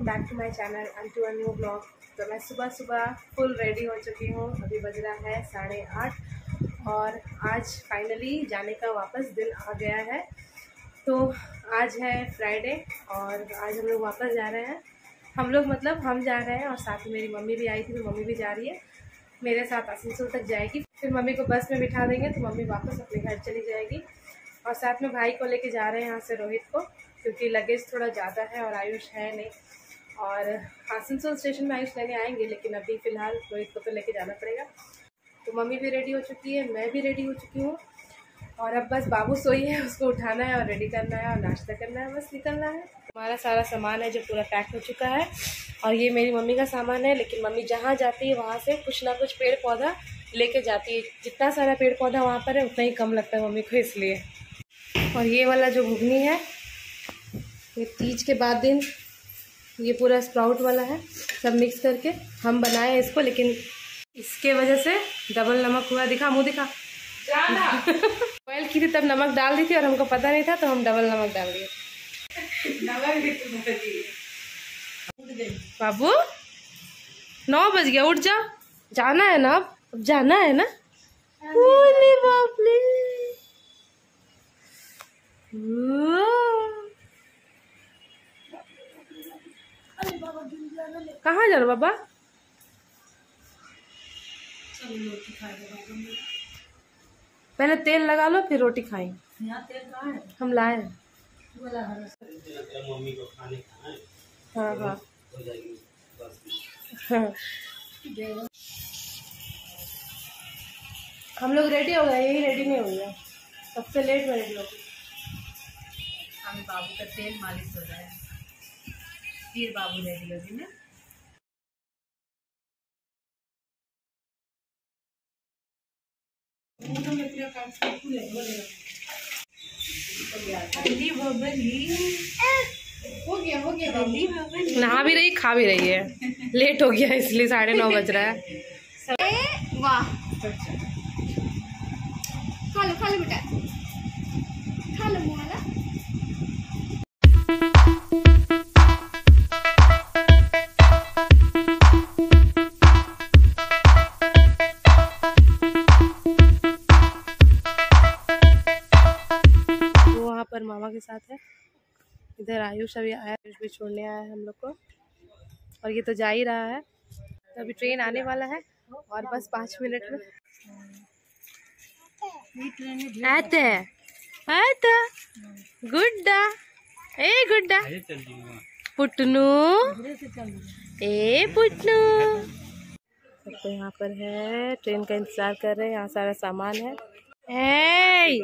Welcome back to my channel and to a new blog तो मैं सुबह सुबह फुल रेडी हो चुकी हूँ। अभी बज रहा है साढ़े आठ और आज फाइनली जाने का वापस दिन आ गया है। तो आज है फ्राइडे और आज हम लोग वापस जा रहे हैं। हम लोग मतलब हम जा रहे हैं और साथ ही मेरी मम्मी भी आई थी तो मम्मी भी जा रही है। मेरे साथ आसनसोल तक जाएगी। फिर मम्मी को बस में बिठा देंगे तो मम्मी वापस अपने घर चली जाएगी। और साथ में भाई को लेके जा रहे हैं यहाँ से रोहित को, क्योंकि लगेज थोड़ा ज़्यादा है और आयुष है नहीं। और आसनसोल स्टेशन में आयुष लेने आएँगे, लेकिन अभी फ़िलहाल रोहित को तो लेके जाना पड़ेगा। तो मम्मी भी रेडी हो चुकी है, मैं भी रेडी हो चुकी हूँ। और अब बस बाबू सोई है, उसको उठाना है और रेडी करना है और नाश्ता करना है, बस निकलना है। हमारा सारा सामान है जो पूरा पैक हो चुका है। और ये मेरी मम्मी का सामान है, लेकिन मम्मी जहाँ जाती है वहाँ से कुछ ना कुछ पेड़ पौधा लेके जाती है। जितना सारा पेड़ पौधा वहाँ पर है, उतना ही कम लगता है मम्मी को इसलिए। और ये वाला जो घुगनी है, ये तीज के बाद दिन ये पूरा स्प्राउट वाला है सब मिक्स करके हम बनाए इसको लेकिन इसके वजह से डबल नमक हुआ। दिखा मुँह दिखा। बॉयल की थी तब नमक डाल दी थी और हमको पता नहीं था तो हम डबल नमक डाल दिए। बाबू नौ बज गया उठ जा। जाना है ना अब? अब जाना है ना? बाप कहाँ जा रहे बाबा? पहले तेल लगा लो फिर रोटी खाएँगे हम लाए हैं। है हाँ हाँ। हो हाँ। हम लोग रेडी हो गए यही रेडी नहीं हुई है। सबसे लेट में रेडी हो गई हमें बाबू का तेल मालिश हो रहा है। फिर बाबू रेडी होगी ना? नहा भी रही, खा भी रही है। लेट हो गया, इसलिए साढ़े नौ बज रहा है। वाह। खा लो खा लो बेटा। खा लो मोहला इधर आयुष अभी आया आयुष भी छोड़ने आया है हम लोग को। और ये तो जा ही रहा है। तो अभी ट्रेन आने वाला है और बस पाँच मिनट में। आते आते गुड्डा। ए गुड्डा। पुटनू। ए पुटनू। तो यहाँ पर है। ट्रेन का इंतज़ार कर रहे हैं। यहाँ सारा सामान है। ए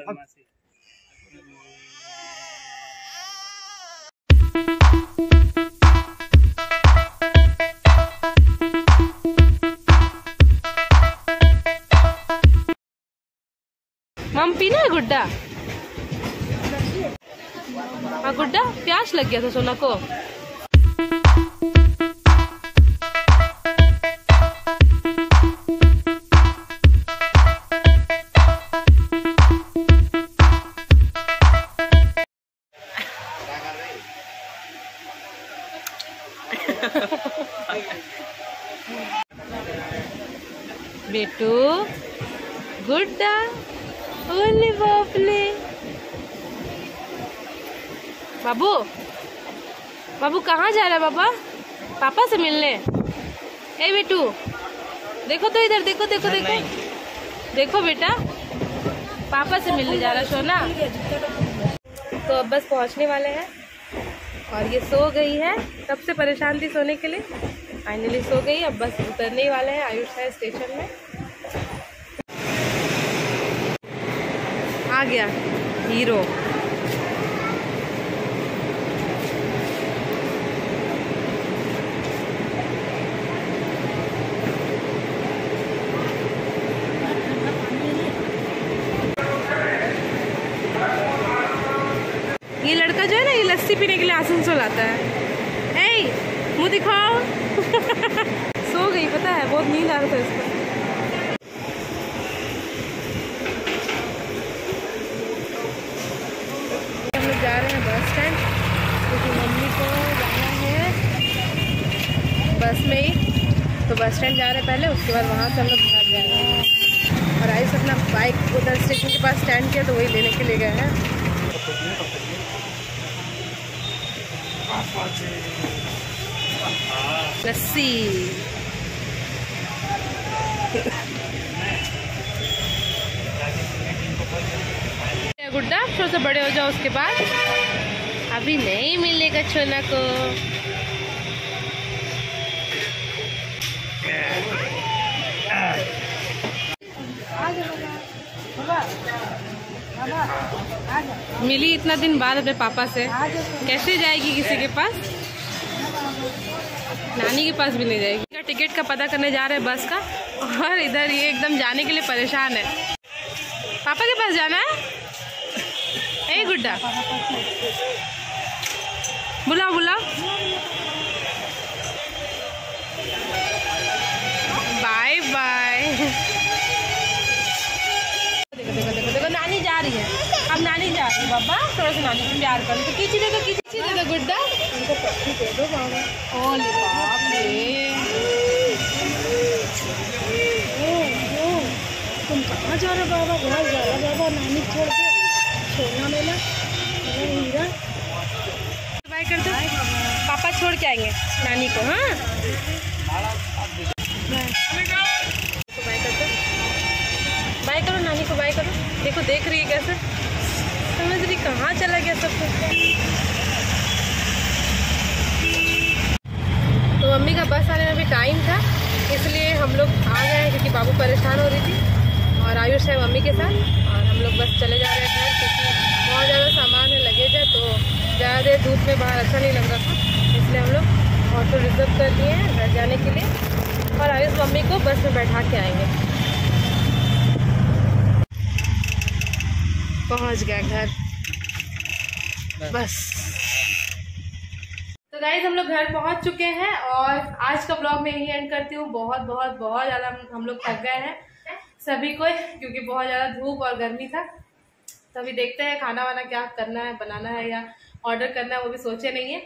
गुड्डा। हाँ गुड्डा प्यास लग गया था सोना को। बेटू गुड्डा। ओले बापले बाबू बाबू कहाँ जा रहा है बाबा पापा से मिलने। ए बेटू। देखो तो इधर देखो देखो देखो। देखो बेटा। पापा से मिलने जा रहा है सोना तो अब बस पहुँचने वाले हैं। और ये सो गई है। तब से परेशान थी सोने के लिए। फाइनली सो गई अब बस उतरने ही वाले हैं आयुष है स्टेशन में। आ गया हीरो ये लड़का जो है ना, ये लस्सी पीने के लिए आसनसोल आता है। ए मुँह दिखाओ। सो गई, पता है, बहुत नींद आ रहा था इसको हम लोग जा रहे हैं बस स्टैंड क्योंकि मम्मी को जाना है बस में ही तो स्टैंड जा रहे हैं पहले, उसके बाद वहाँ से हम लोग भाग जाएँगे और आयुष अपना बाइक उधर स्टेशन के पास स्टैंड किया तो वही लेने के लिए गए हैं। लस्सी गुड्डा थोड़ा सा बड़े हो जाओ उसके बाद। अभी नहीं मिलेगा छोना को। मिली इतना दिन बाद अपने पापा से। कैसे जाएगी किसी के पास? नानी के पास भी नहीं जाएगी। टिकट का पता करने जा रहे हैं बस का, और इधर ये एकदम जाने के लिए परेशान है। पापा के पास जाना है? ए, गुड्डा। बुलाओ बुलाओ। बाबा थोड़ा सा नानी को प्यार कर। तो खींची देखो खींची देखो गुड्डा? कहाँ जा रहे बाबा? घर जा रहा बाबा, नानी छोड़ के छोड़ना मेला हीरा। बाय कर दो पापा छोड़ के आएँगे, नानी को हाँ? बाय कर, नानी को बाय करो। देखो, देख रही है कैसे? कहाँ चला गया सब कुछ? तो मम्मी का बस आने में भी टाइम था, इसलिए हम लोग आ गए हैं क्योंकि बाबू परेशान हो रही थी और आयुष है मम्मी के साथ और हम लोग बस चले जा रहे हैं घर क्योंकि बहुत ज़्यादा सामान है, लगेज है तो ज़्यादा देर धूप में बाहर अच्छा नहीं लग रहा था, इसलिए हम लोग ऑटो रिज़र्व कर लिए हैं घर जाने के लिए और आयुष मम्मी को बस में बैठा के आएँगे। पहुँच गया घर। बस। तो गाइज़ हम लोग घर पहुँच चुके हैं और आज का ब्लॉग मैं यही एंड करती हूँ। बहुत बहुत बहुत ज़्यादा हम- हम लोग थक गए हैं। सभी को क्योंकि बहुत ज़्यादा धूप और गर्मी था। तो अभी देखते हैं खाना वाना क्या करना है बनाना है या ऑर्डर करना है वो भी सोचे नहीं है।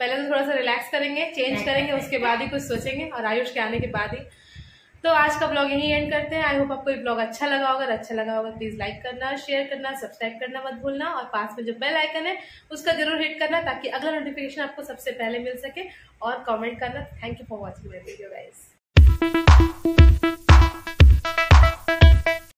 पहले तो थोड़ा सा रिलैक्स करेंगे चेंज करेंगे उसके बाद ही कुछ सोचेंगे और आयुष के आने के बाद ही तो आज का ब्लॉग यही एंड करते हैं। आई होप आपको ये ब्लॉग अच्छा लगा होगा। अच्छा लगा होगा प्लीज़ लाइक करना शेयर करना सब्सक्राइब करना मत भूलना। और पास में जो बेल आइकन है, उसका ज़रूर हिट करना ताकि अगला नोटिफिकेशन आपको सबसे पहले मिल सके। और कमेंट करना। Thank you for watching my video guys